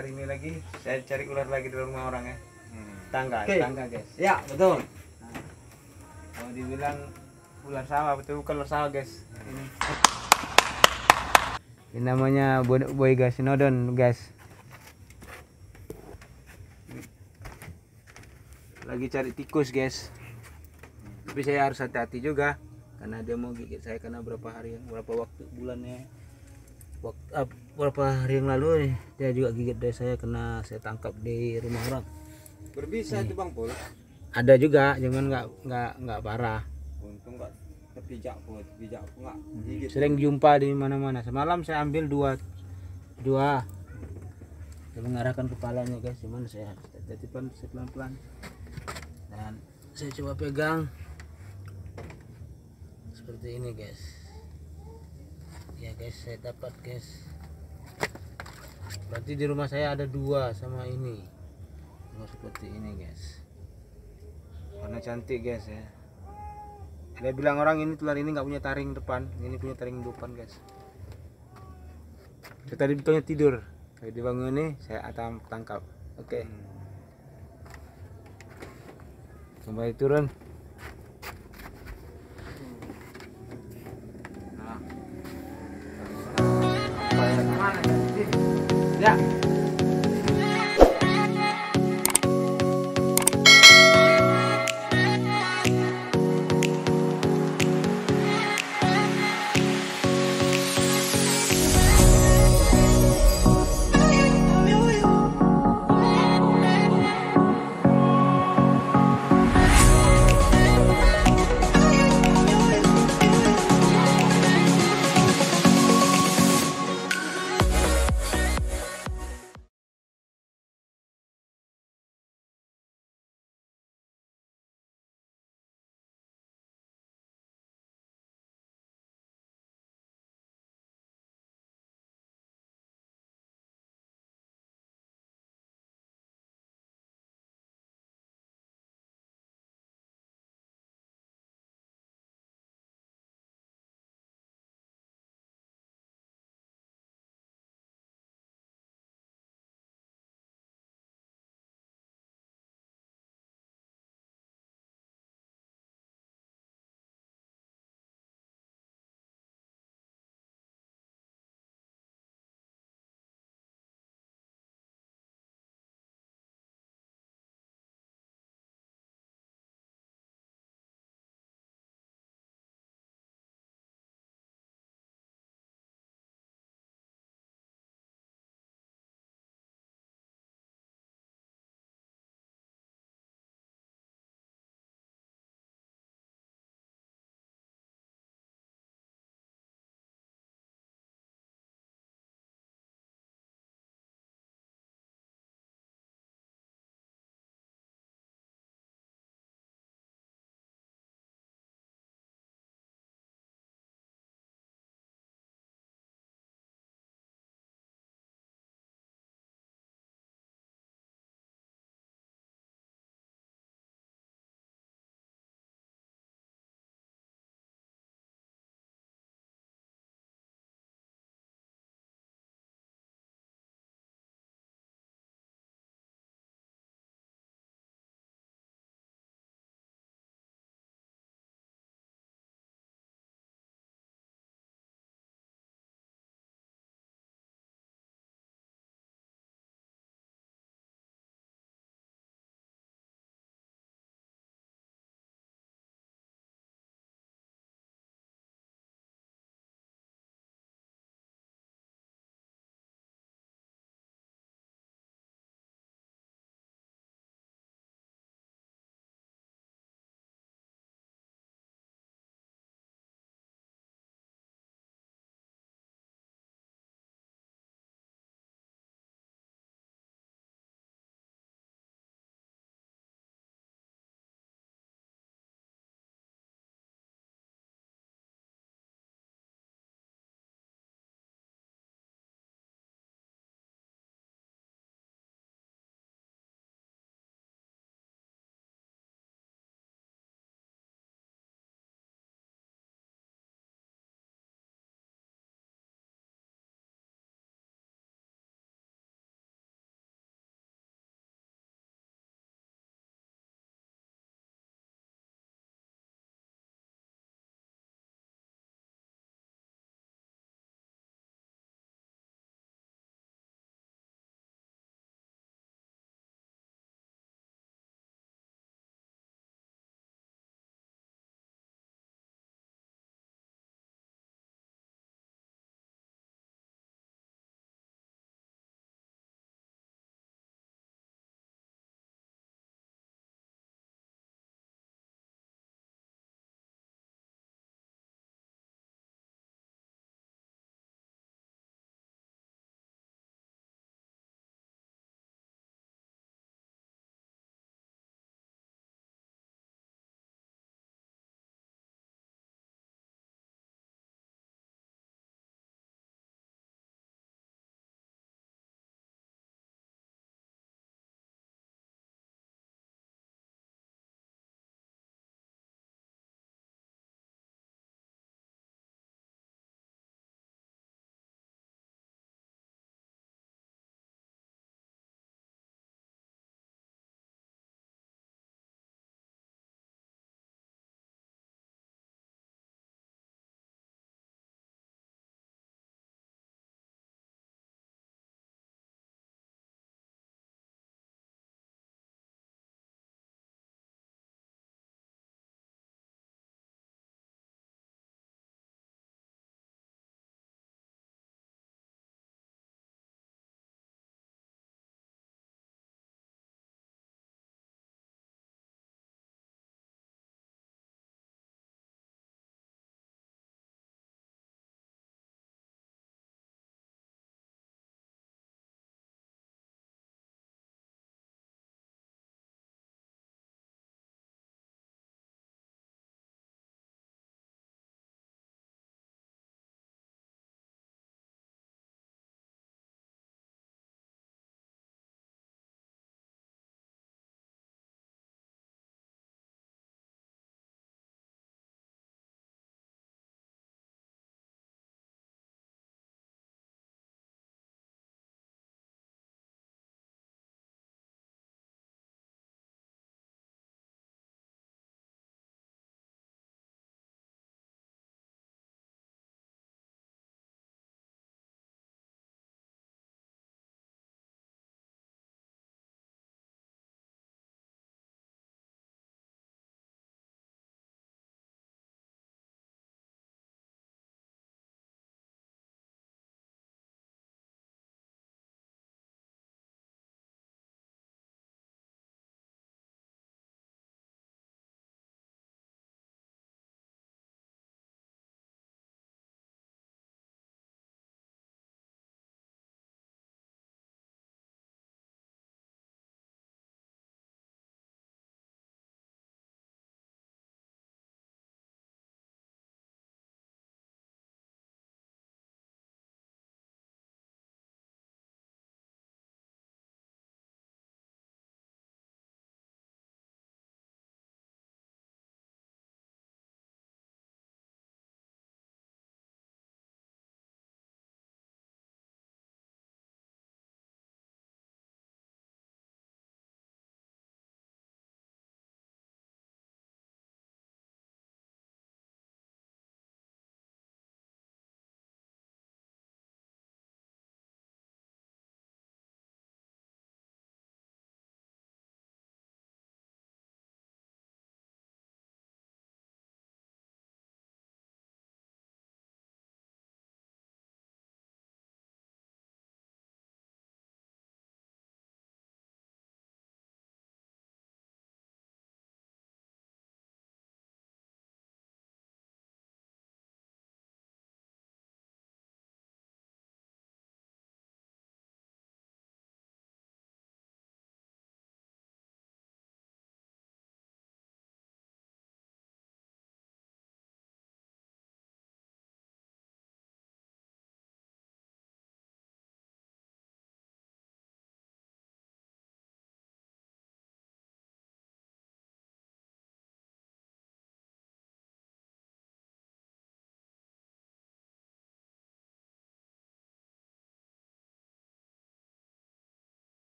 cari ini lagi saya cari ular lagi di rumah orang ya. Tangga Oke. tangga guys. Ya, betul. kalau dibilang ular sawah betul bukan ular sawah guys. Ini. Ini namanya boy, boy guys sinodon guys. Lagi cari tikus guys. Tapi saya harus hati-hati juga karena dia mau gigit saya karena berapa hari berapa waktu bulannya. Waktu ah, berapa hari yang lalu dia juga gigit dari saya kena saya tangkap di rumah orang. Berbisa itu Bang Pul. ada juga cuman nggak nggak nggak parah. Untung enggak terpijak pun, terpijak pun enggak gigit. sering jumpa di mana-mana. Semalam saya ambil dua dua. Saya mengarahkan kepalanya guys cuman saya titipan pelan-pelan dan saya coba pegang. Seperti ini guys. Ya guys saya dapat guys berarti di rumah saya ada dua sama ini dua seperti ini guys warna cantik guys ya dia bilang orang ini tular ini nggak punya taring depan, ini punya taring depan guys. Saya tadi betulnya tidur, saya dibangun ini saya atam tangkap. Oke. Kembali turun. Ya.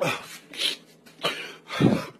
Oh.